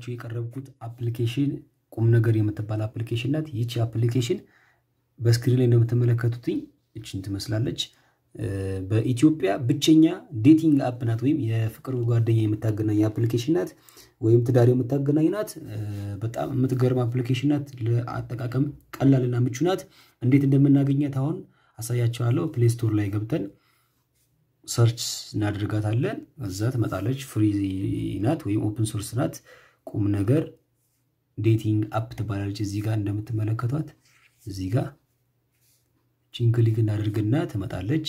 ይዤላችሁ የቀረብኩት አፕሊኬሽን ቁም ነገር የምትባል አፕሊኬሽን ናት። ይቺ አፕሊኬሽን በስክሪን ላይ እንደምትመለከቱትኝ እችን ትመስላለች። በኢትዮጵያ ብቸኛ dating app ናት፣ ወይም የፍቅር ጓደኛ የምታገናኝ አፕሊኬሽን ናት፣ ወይም ትዳር የምታገናኝ ናት። በጣም የምትገርም አፕሊኬሽን ናት። ለአጠቃቀም ቀላልና ምቹ ናት። እንዴት እንደምናገኛት አሁን አሳያቸዋለሁ። Play Store ላይ ገብተን search እናደርጋታለን። እዛ ትመጣለች። free ናት ወይም open source ናት። ቁም ነገር dating app ትባላለች። እዚህ ጋር እንደምትመለከቷት እዚህ ጋር እቺን click እናደርግና ትመጣለች።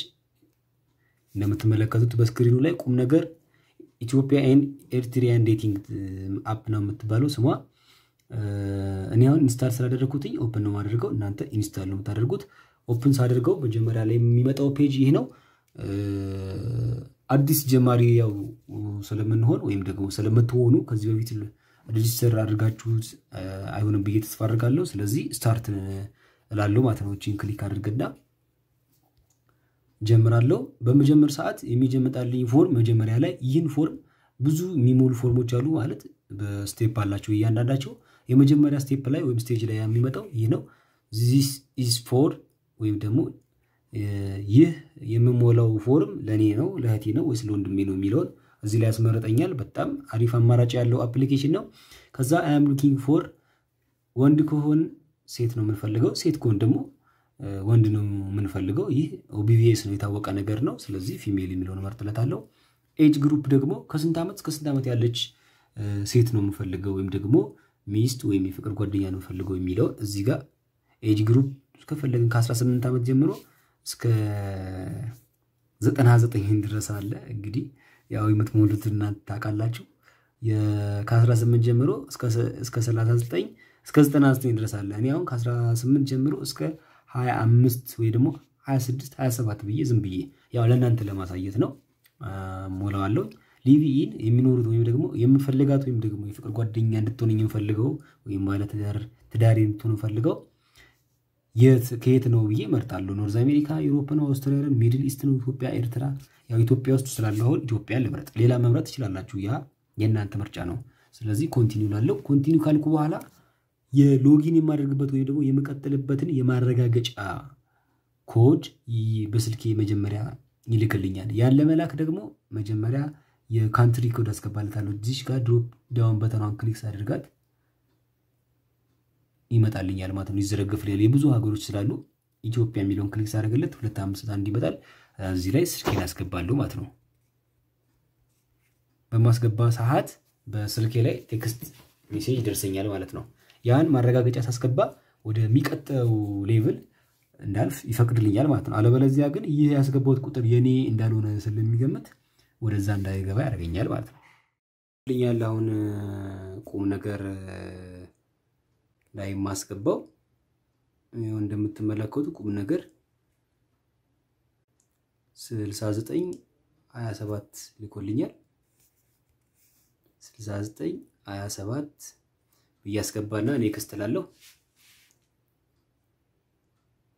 እንደምትመለከቱት በስክሪኑ ላይ ቁም ነገር ኢትዮጵያ and Eritrean dating app ነው የምትባለው ስሟ። እኔ አሁን install ስላደረግኩትኝ open ነው የማደርገው። እናንተ install ነው የምታደርጉት። open ሳደርገው መጀመሪያ ላይ የሚመጣው page ይህ ነው። አዲስ ጀማሪ ያው ስለምንሆን ወይም ደግሞ ስለምትሆኑ ከዚህ በፊት register አድርጋችሁት አይሆንም ብዬ ተስፋ አድርጋለሁ። ስለዚህ start እላለሁ ማለት ነው። እቺን click አድርግና ጀምራለሁ። በመጀመር ሰዓት የሚመጣልኝ ፎርም መጀመሪያ ላይ ይህን ፎርም ብዙ የሚሞሉ ፎርሞች አሉ ማለት በ step አላቸው እያንዳንዳቸው። የመጀመሪያ step ላይ ወይም stage ላይ የሚመጣው ይህ ነው። this is for ወይም ደግሞ ይህ የምሞላው ፎርም ለእኔ ነው ለእህቴ ነው ወይስ ለወንድሜ ነው የሚለውን እዚህ ላይ ያስመረጠኛል። በጣም አሪፍ አማራጭ ያለው አፕሊኬሽን ነው። ከዛ I am looking for ወንድ ከሆን ሴት ነው የምንፈልገው፣ ሴት ከሆን ደግሞ ወንድ ነው የምንፈልገው። ይህ obvious ነው የታወቀ ነገር ነው። ስለዚህ female የሚለውን እመርጥለታለሁ። age group ደግሞ ከስንት ዓመት እስከ ስንት ዓመት ያለች ሴት ነው የምፈልገው ወይም ደግሞ ሚስት ወይም የፍቅር ጓደኛ ነው የምፈልገው የሚለው እዚህ ጋር age group ከፈለግን ከ18 ዓመት ጀምሮ እስከ 99 ድረስ አለ። እንግዲህ ያው የምትሞሉት እናንተ ታውቃላችሁ። ከ18 ጀምሮ እስከ 39 እስከ 99 ድረስ አለ። እኔ አሁን ከ18 ጀምሮ እስከ 25 ወይ ደግሞ 26 27 ብዬ ዝም ብዬ ያው ለእናንተ ለማሳየት ነው ሞላዋለሁ። live in የሚኖሩት ወይም ደግሞ የምፈልጋት ወይም ደግሞ የፍቅር ጓደኛ እንድትሆነኝ የምፈልገው ወይም ባለ ትዳሬ እንድትሆን የምፈልገው የት ከየት ነው ብዬ እመርጣለሁ። North America፣ Europe ነው፣ አውስትራሊያን፣ Middle East ነው፣ ኢትዮጵያ፣ ኤርትራ። ያው ኢትዮጵያ ውስጥ ስላለ አሁን ኢትዮጵያን ልምረጥ። ሌላ መምረጥ ትችላላችሁ። ያ የእናንተ ምርጫ ነው። ስለዚህ continue እላለው continue ካልኩ በኋላ የ login የማደርግበት ወይም ደግሞ የምቀጥልበትን የማረጋገጫ ኮድ በስልኬ መጀመሪያ ይልክልኛል። ያን ለመላክ ደግሞ መጀመሪያ የ country ኮድ አስገባለታለሁ። እዚች ጋር drop down button ኗን click ሳደርጋት ይመጣልኛል ማለት ነው። ይዘረግፍልኛል። የብዙ ሀገሮች ስላሉ ኢትዮጵያ የሚለውን click ሳደርግለት ሁለት አምስት አንድ ይመጣል። እዚህ ላይ ስልኬን ያስገባለሁ ማለት ነው። በማስገባ ሰዓት በስልኬ ላይ text message ይደርሰኛል ማለት ነው። ያን ማረጋገጫ ሳስገባ ወደሚቀጥለው ሌቭል እንዳልፍ ይፈቅድልኛል ማለት ነው። አለበለዚያ ግን ይህ ያስገባሁት ቁጥር የኔ እንዳልሆነ ስለሚገምት ወደዛ እንዳይገባ ያደርገኛል ማለት ነው። ልኛል አሁን ቁም ነገር ላይ የማስገባው እንደምትመለከቱ ቁም ነገር 69 27 ልኮልኛል። 69 27 ብዬ አስገባና next እላለሁ።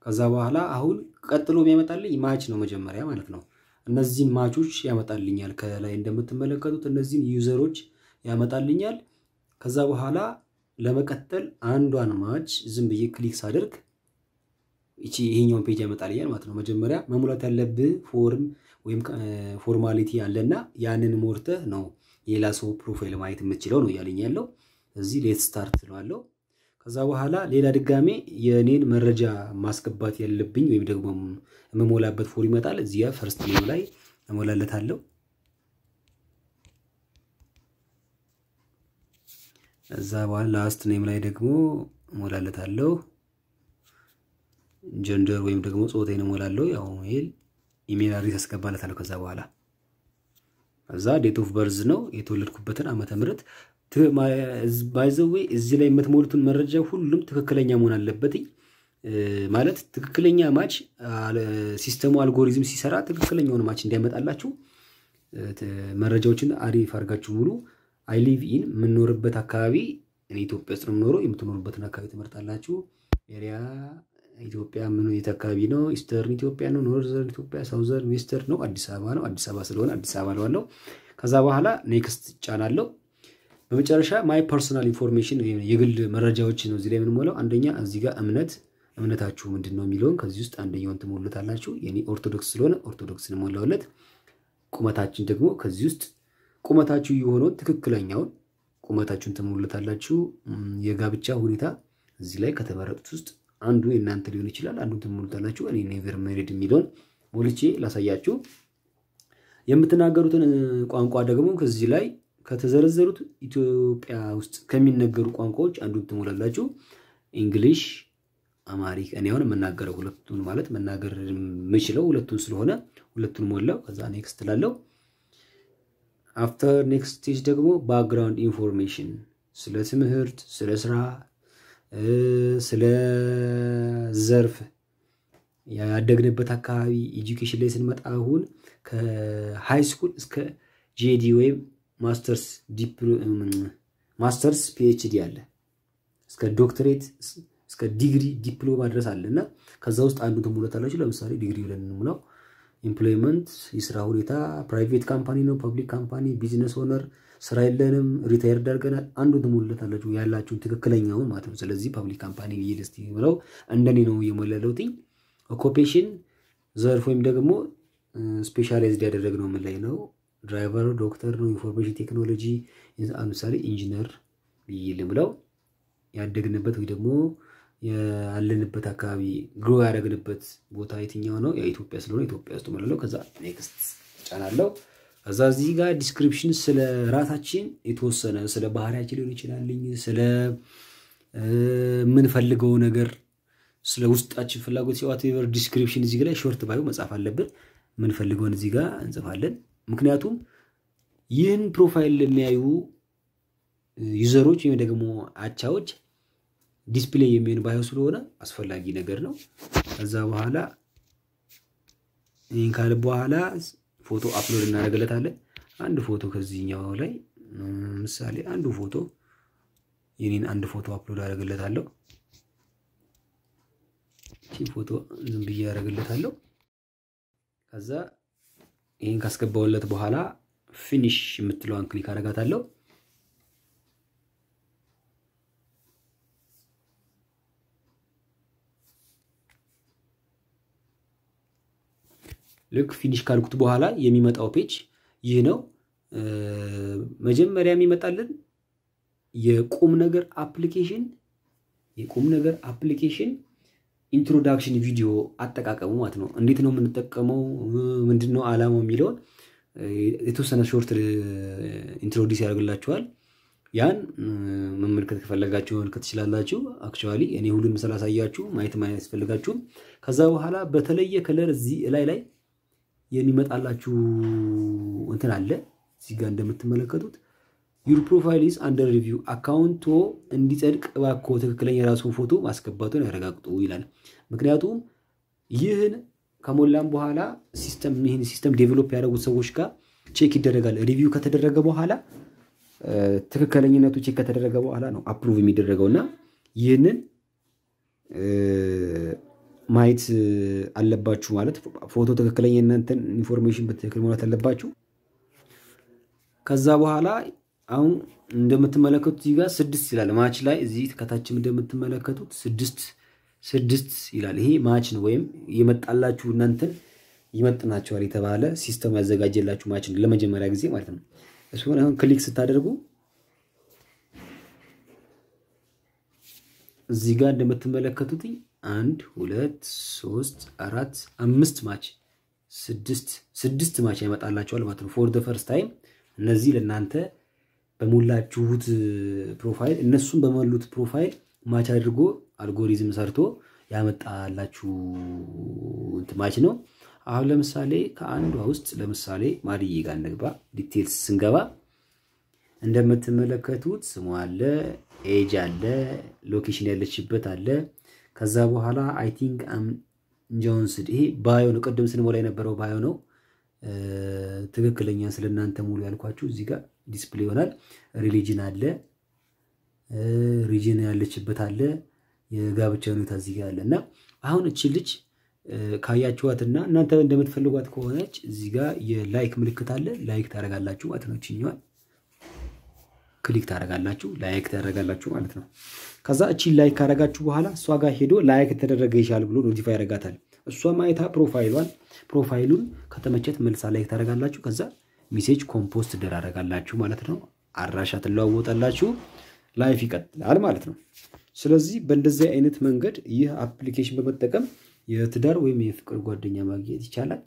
ከዛ በኋላ አሁን ቀጥሎ የሚያመጣልኝ match ነው መጀመሪያ ማለት ነው። እነዚህን match ኦች ያመጣልኛል። ከላይ እንደምትመለከቱት እነዚህን user ኦች ያመጣልኛል። ከዛ በኋላ ለመቀጠል አንዷን match ዝም ብዬ click ሳደርግ ይቺ ይሄኛውን page ያመጣልኛል ማለት ነው። መጀመሪያ መሙላት ያለብህ ፎርም ወይም formality አለና ያንን ሞልተህ ነው የሌላ ሰው profile ማየት የምትችለው ነው እያለኝ ያለው። እዚህ let's start እለዋለው ከዛ በኋላ ሌላ ድጋሜ የእኔን መረጃ ማስገባት ያለብኝ ወይም ደግሞ የምሞላበት ፎርም ይመጣል። እዚያ first name ላይ እሞላለታለሁ። እዛ በኋላ last name ላይ ደግሞ እሞላለታለሁ። gender ወይም ደግሞ ጾታዬን እሞላለሁ። ያው male፣ email address አስገባለታለሁ። ከዛ በኋላ እዛ date of birth ነው የተወለድኩበትን ዓመተ ምህረት by the way እዚህ ላይ የምትሞሉትን መረጃ ሁሉም ትክክለኛ መሆን አለበት። ማለት ትክክለኛ match system ኡ algorithm ሲሰራ ትክክለኛውን match እንዲያመጣላችሁ መረጃዎችን አሪፍ አድርጋችሁ ሙሉ። I live in የምንኖርበት አካባቢ እኔ ኢትዮጵያ ውስጥ ነው የምኖረው። የምትኖሩበትን አካባቢ ትመርጣላችሁ። area ኢትዮጵያ ምን የት አካባቢ ነው? Eastern ኢትዮጵያ ነው? Northern ኢትዮጵያ፣ Southern፣ Western ነው? አዲስ አበባ ነው። አዲስ አበባ ስለሆነ አዲስ አበባ እለዋለው። ከዛ በኋላ next እጫናለው። በመጨረሻ my personal information የግል መረጃዎች ነው እዚህ ላይ የምንሞላው። አንደኛ እዚህ ጋር እምነት እምነታችሁ ምንድን ነው የሚለውን ከዚህ ውስጥ አንደኛውን ትሞሉታላችሁ። የኔ ኦርቶዶክስ ስለሆነ ኦርቶዶክስን ሞላውለት። ቁመታችን ደግሞ ከዚህ ውስጥ ቁመታችሁ የሆነውን ትክክለኛውን ቁመታችሁን ትሞሉታላችሁ። የጋብቻ ሁኔታ እዚህ ላይ ከተመረጡት ውስጥ አንዱ የእናንተ ሊሆን ይችላል። አንዱን ትሞሉታላችሁ። እኔ never married የሚለውን ሞልቼ ላሳያችሁ። የምትናገሩትን ቋንቋ ደግሞ ከዚህ ላይ ከተዘረዘሩት ኢትዮጵያ ውስጥ ከሚነገሩ ቋንቋዎች አንዱን ትሞላላችሁ። English፣ Amharic። እኔ አሁን የምናገረው ሁለቱን ማለት መናገር የምችለው ሁለቱን ስለሆነ ሁለቱን ሞላው። ከዛ next እላለው after next stage ደግሞ background information ስለ ትምህርት፣ ስለ ስራ፣ ስለ ዘርፍ ያደግንበት አካባቢ education ላይ ስንመጣ አሁን ከ high school እስከ GED ወይም masters masters PhD አለ እስከ doctorate እስከ ዲግሪ ዲፕሎማ ድረስ አለ እና ከዛ ውስጥ አንዱ ትሞላላችሁ። ለምሳሌ ዲግሪ ብለን እንሙላው። employment የስራ ሁኔታ private company ነው፣ public company፣ business owner፣ ስራ የለንም፣ retired አድርገናል። አንዱ ትሞላላችሁ ያላችሁን ትክክለኛውን ማለት ነው። ስለዚህ public company ብዬ ብለው እንደኔ ነው እየሞላለሁትኝ። occupation ዘርፍ ወይም ደግሞ specialized ያደረግነው ምን ላይ ነው? driver፣ ዶክተር ነው፣ information technology፣ ለምሳሌ ኢንጂነር ብዬ ልሙላው። ያደግንበት ወይ ደግሞ ያለንበት አካባቢ grow ያደረግንበት ቦታ የትኛው ነው? የኢትዮጵያ ስለሆነ ኢትዮጵያ ውስጥ እሞላለው። ከዛ next ጫናለው። ከዛ እዚህ ጋር description ስለ ራሳችን የተወሰነ ስለ ባህሪያችን ሊሆን ይችላልኝ ስለ የምንፈልገው ነገር ስለ ውስጣችን ፍላጎት whatever description እዚህ ላይ short bio መጻፍ አለብን። የምንፈልገውን እዚህ ጋር እንጽፋለን። ምክንያቱም ይህን profile የሚያዩ user ኦች ወይም ደግሞ አቻዎች display የሚሆን bio ስለሆነ አስፈላጊ ነገር ነው። ከዛ በኋላ ይህን ካለ በኋላ ፎቶ upload እናደርግለታለን። አንድ ፎቶ ከዚህኛው ላይ ምሳሌ አንዱ ፎቶ የኔን አንድ ፎቶ upload አደርግለታለሁ። ይህ ፎቶ ዝም ብዬ ያደርግለታለሁ። ከዛ ይህን ካስገባውለት በኋላ finish የምትለዋን click አደርጋታለሁ። ልክ finish ካልኩት በኋላ የሚመጣው page ይህ ነው። መጀመሪያ የሚመጣልን የቁም ነገር application የቁም ነገር application introduction video አጠቃቀሙ ማለት ነው። እንዴት ነው የምንጠቀመው፣ ምንድን ነው ዓላማው የሚለውን የተወሰነ short introduce ያደርግላችኋል። ያን መመልከት ከፈለጋችሁ መመልከት ትችላላችሁ። actually እኔ ሁሉንም ስላሳያችሁ ማየት ማየት ያስፈልጋችሁም። ከዛ በኋላ በተለየ color እዚህ ላይ ላይ የሚመጣላችሁ እንትን አለ እዚህ ጋር እንደምትመለከቱት your profile is under review account ኦ እንዲጸድቅ እባክዎ ትክክለኛ የራሱን ፎቶ ማስገባቱን ያረጋግጡ ይላል። ምክንያቱም ይህን ከሞላም በኋላ system ይህን system develop ያደረጉት ሰዎች ጋር check ይደረጋል። review ከተደረገ በኋላ ትክክለኝነቱ check ከተደረገ በኋላ ነው approve የሚደረገው እና ይህንን ማየት አለባችሁ ማለት ፎቶ ትክክለኛ እናንተን information በትክክል መሙላት አለባችሁ። ከዛ በኋላ አሁን እንደምትመለከቱት እዚህ ጋር ስድስት ይላል match ላይ እዚህ ከታችም እንደምትመለከቱት ስድስት ስድስት ይላል። ይሄ match ነው ወይም የመጣላችሁ እናንተን ይመጥናቸዋል የተባለ system ያዘጋጀላችሁ match ነው ለመጀመሪያ ጊዜ ማለት ነው። እሱን አሁን click ስታደርጉ እዚህ ጋር እንደምትመለከቱት አንድ ሁለት ሶስት አራት አምስት match ስድስት ስድስት match ያመጣላቸዋል ማለት ነው። for the first time እነዚህ ለእናንተ በሞላችሁት profile እነሱን በሞሉት profile match አድርጎ አልጎሪዝም ሰርቶ ያመጣላችሁ match ነው። አሁን ለምሳሌ ከአንዷ ውስጥ ለምሳሌ ማድዬ ጋር እንግባ። details ስንገባ እንደምትመለከቱት ስሟ አለ፣ ኤጅ አለ፣ location ያለችበት አለ። ከዛ በኋላ I think ጆንስድ ይሄ bio ነው። ቅድም ስንሞላ የነበረው bio ነው። ትክክለኛ ስለ እናንተ ሙሉ ያልኳችሁ እዚህ ጋር display ይሆናል። religion አለ፣ region ያለችበት አለ፣ የጋብቻ ሁኔታ እዚህ ጋር አለ እና አሁን እቺ ልጅ ካያችኋትና እናንተ እንደምትፈልጓት ከሆነች እዚህ ጋር የ like ምልክት አለ። like ታደርጋላችሁ ማለት ነው። click ታደርጋላችሁ፣ like ታደርጋላችሁ ማለት ነው። ከዛ እቺን like ካደረጋችሁ በኋላ እሷ ጋር ሄዶ like ተደርገሻል ብሎ notify ያደርጋታል። እሷ ማየታ profile ዋን profile ኡን ከተመቸት መልሳ like ታደርጋላችሁ። ከዛ message compose ትደራረጋላችሁ ማለት ነው። አድራሻ ትለዋወጣላችሁ። life ይቀጥላል ማለት ነው። ስለዚህ በእንደዚህ አይነት መንገድ ይህ application በመጠቀም የትዳር ወይም የፍቅር ጓደኛ ማግኘት ይቻላል።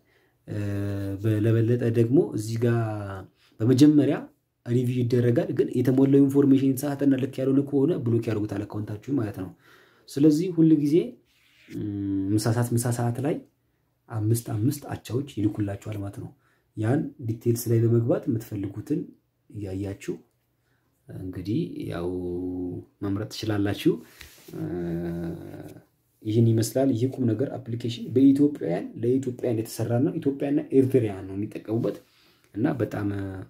ለበለጠ ደግሞ እዚህ ጋር በመጀመሪያ review ይደረጋል። ግን የተሞላው information የተሳሳተና ልክ ያልሆነ ከሆነ block ያደርጉታል account ኣችሁ ማለት ነው። ስለዚህ ሁል ጊዜ ምሳ ሰዓት ምሳ ሰዓት ላይ አምስት አምስት አቻዎች ይልኩላችኋል ማለት ነው። ያን details ላይ በመግባት የምትፈልጉትን እያያችሁ እንግዲህ ያው መምረጥ ትችላላችሁ። ይህን ይመስላል። ይህ ቁም ነገር application በኢትዮጵያውያን ለኢትዮጵያውያን የተሰራ ነው። ኢትዮጵያና ኤርትራውያን ነው የሚጠቀሙበት እና በጣም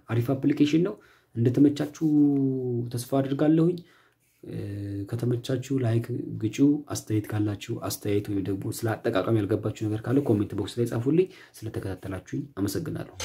አሪፍ application ነው። እንደተመቻችሁ ተስፋ አድርጋለሁኝ። ከተመቻችሁ like ግጩ። አስተያየት ካላችሁ አስተያየት ወይም ደግሞ ስለ አጠቃቀም ያልገባችሁ ነገር ካለ comment box ላይ ጻፉልኝ። ስለተከታተላችሁኝ አመሰግናለሁ።